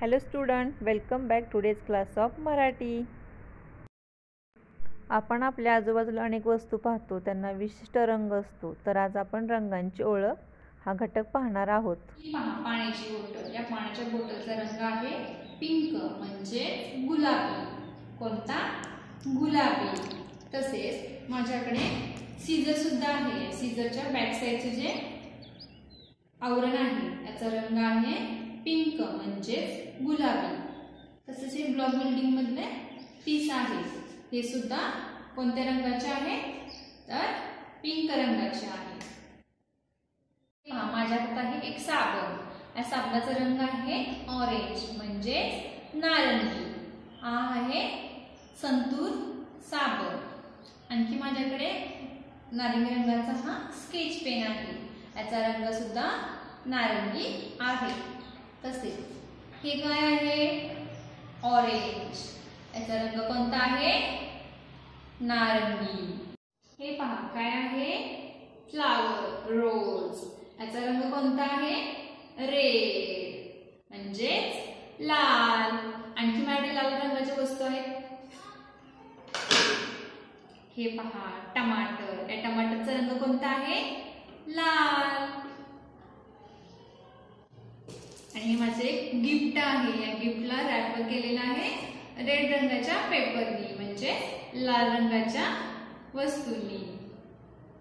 Hello student welcome back today's class of Marathi. आपण आपल्या आजूबाजूला अनेक वस्तू पाहतो त्यांना विशिष्ट रंग असतो तर आज आपण रंगांची ओळख हा घटक पाहणार आहोत. पाण्याची बोटल. या पाण्याच्या बोटलचा रंग आहे पिंक म्हणजे गुलाबी. कोणता? गुलाबी. तसेच माझ्याकडे सीझर सुद्धा आहे. सीझरच्या बॅक साईडचे जे आवरण आहे याचा रंग आहे पिंक म्हणजेच गुलाबी. तसेच हे ब्लॉक बिल्डिंग मधले पीस आहे. हे सुद्धा कोणत्या रंगाचे आहे? तर पिंक रंगाचे आहे. माझ्याकडे आहे एक साबण. या साबणाचा रंग आहे ऑरेंज म्हणजे नारंगी. हा आहे संतूर साबण. आणखी माझ्याकडे नारंगी रंगाचा हा स्केच पेन आहे. याचा रंग सुद्धा नारंगी आहे. हे काय आहे? ऑरेंज याचा रंग कोणता आहे? नारंगी. हे पहा काय आहे? फ्लावर रोज याचा रंग कोणता आहे? रेड म्हणजेच लाल. आणखी माझ्याकडे लाल रंगाच्या वस्तू आहेत. हे पहा टमाटर. या टमाटरचा रंग कोणता आहे? लाल. आणि हे माझं एक गिफ्ट आहे. या गिफ्टला रॅपर केलेलं आहे रेड रंगाच्या पेपरनी म्हणजे लाल रंगाच्या वस्तूंनी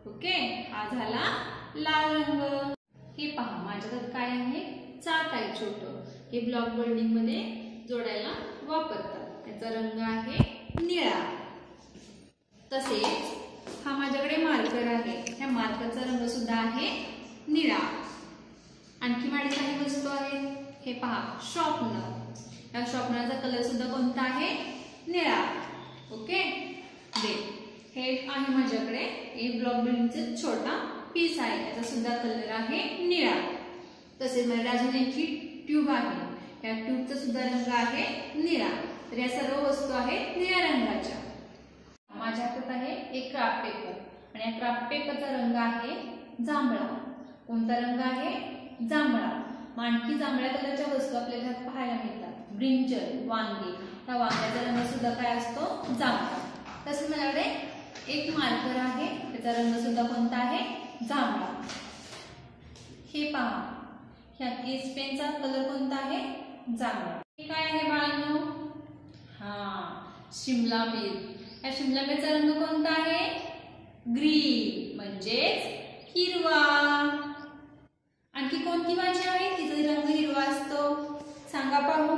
ओके हा झाला लाल रंग. हे पहा माझ्याकडे काय आहे? चाक आहे छोट. हे ब्लॉक बिल्डिंगमध्ये जोडायला वापरतात. याचा रंग आहे निळा. तसेच हा माझ्याकडे मार्कर आहे. ह्या मार्करचा रंग सुद्धा आहे निळा. आणखी माझी काही वस्तू आहे हे पहा शॉर्पनर या शॉर्पनरचा कलर सुद्धा कोणता आहे? निळा. ओके दे हे आहे माझ्याकडे. एक ब्लॉक बिल्डिंगचा छोटा पीस आहे. याचा सुद्धा कलर आहे निळा. तसेच माझ्याकडे अजून एक ट्यूब आहे. या ट्यूबचा सुद्धा रंग आहे निळा. तर या सर्व वस्तू आहेत निळ्या रंगाच्या. माझ्या हातात आहे एक क्राफ्ट पेपर आणि या क्राफ्ट पेपरचा रंग आहे जांभळा. कोणता रंग आहे? जांभळा. आणखी जांभळ्या कलरच्या वस्तू आपल्या घरात पाहायला मिळतात. ब्रिंजल वांगे. त्या वांग्याचा रंग सुद्धा काय असतो? जांभळा. तसं माझ्याकडे एक मार्कर आहे. त्याचा रंग सुद्धा कोणता आहे? जांभळा. हे पहा. ह्या केस पेनचा कलर कोणता आहे? जांभळा. हे काय आहे बाळांनो? हा शिमला मिर्च या शिमला मिरचा रंग कोणता आहे? ग्रीन. म्हणजेच हिरवा. आणखी कोणती भाजी आहे तिचा रंग हिरवा असतो सांगा पाहू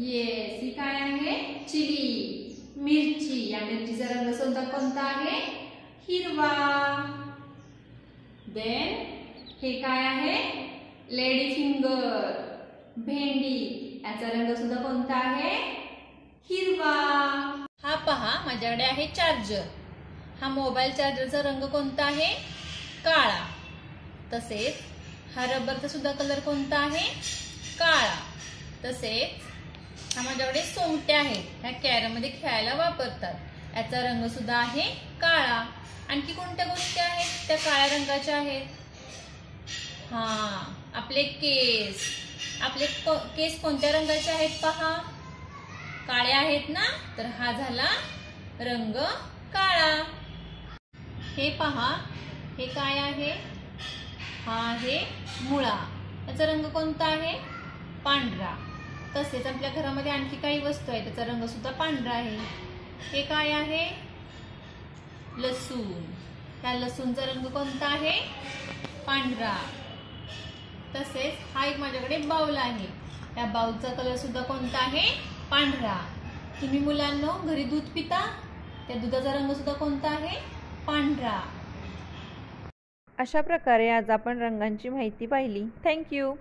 येस ही काय आहे चिली मिरची या मिरचीचा रंग सुद्धा कोणता आहे हिरवा। देन हे काय आहे? लेडी फिंगर भेंडी याचा रंग सुद्धा कोणता आहे हिरवा। हा पहा माझ्याकडे आहे चार्जर हा मोबाईल चार्जरचा रंग कोणता आहे? काळा. तसेच हा रबरचा सुद्धा कलर कोणता आहे? काळा. तसेच हा माझ्याकडे सोंगट्या आहेत ह्या कॅरममध्ये खेळायला वापरतात. याचा रंग सुद्धा आहे काळा. आणखी कोणत्या गोष्टी आहेत त्या काळ्या रंगाच्या आहेत? हा आपले केस. आपले केस कोणत्या रंगाचे आहेत पहा. काळे आहेत ना? तर हा झाला रंग काळा. हे पहा हे काय आहे? हा आहे मुळा. याचा रंग कोणता आहे? पांढरा. तसेच आपल्या घरामध्ये आणखी काही वस्तू आहे त्याचा रंग सुद्धा पांढरा आहे. हे काय आहे? लसूण. त्या लसूणचा रंग कोणता आहे? पांढरा. तसेच हा एक माझ्याकडे बाऊल आहे. त्या बाऊलचा कलर सुद्धा कोणता आहे? पांढरा. तुम्ही मुलांना घरी दूध पिता? त्या दुधाचा रंग सुद्धा कोणता आहे? पांढरा. अशा प्रकारे आज आपण रंगांची माहिती पाहिली. थँक्यू